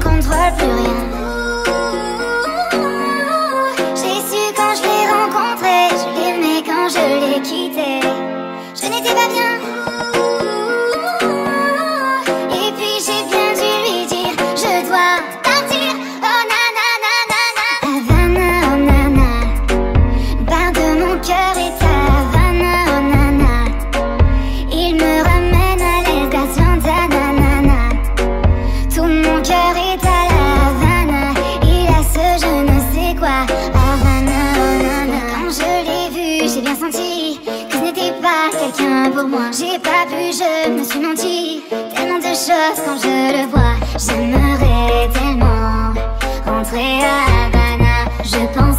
Je ne contrôle plus rien. J'ai su quand je l'ai rencontré Je l'aimais quand je l'ai quitté. Je n'étais pas bien. Et puis j'ai bien dû lui dire Je dois partir. Oh nanana Havana, oh nana Barre de mon cœur est J'ai bien senti que ce n'était pas quelqu'un pour moi. J'ai pas pu, je me suis menti. Tellement de choses quand je le vois. J'aimerais tellement rentrer à Havana. Je pense